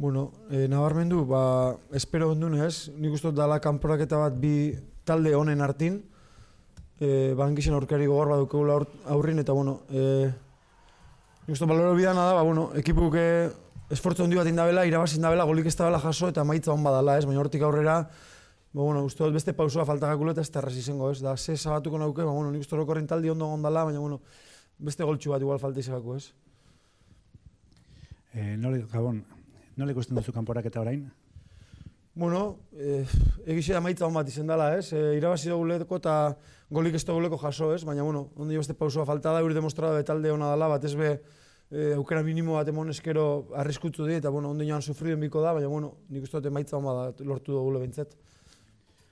Bueno, e, nabarmendu, ba, espero ondun ez, nik uste dala kanporaketa bat bi talde honen hartin, e, bankixen aurkari gogor bat dukegula aurrin, eta bueno, e, nik uste baloro bidana da, ba, bueno, ekipuk e, esfortzu handi bat indabela, irabazin dabela, golik ez dabela jaso, eta maitza hon badala ez, baina hortik aurrera, ba, bueno, uste dut beste pausua falta gakulo eta ez terraz izango ez, da, ze sabatuko nauke, ba, bueno, nik uste dut taldi ondo gondala, baina, bueno, beste goltsu bat igual falta izagako ez. Eh, nole, Gabon, nola ikusten duzu kanporak eta orain? Bueno, eh, egixe da maitza hon bat izen dela, ez? Eh, irabazi duguleko eta golik ez duguleko jaso, ez? Baina, bueno, ondo beste pausua falta da, demostrada betalde hona dela, bat ez be, eh, aukera minimo bat emon eskero arriskutzu di, eta, bueno, ondo joan sufriduen biko da, baina, bueno, nik uste dute maitza hon bat lortu dugule bintzet.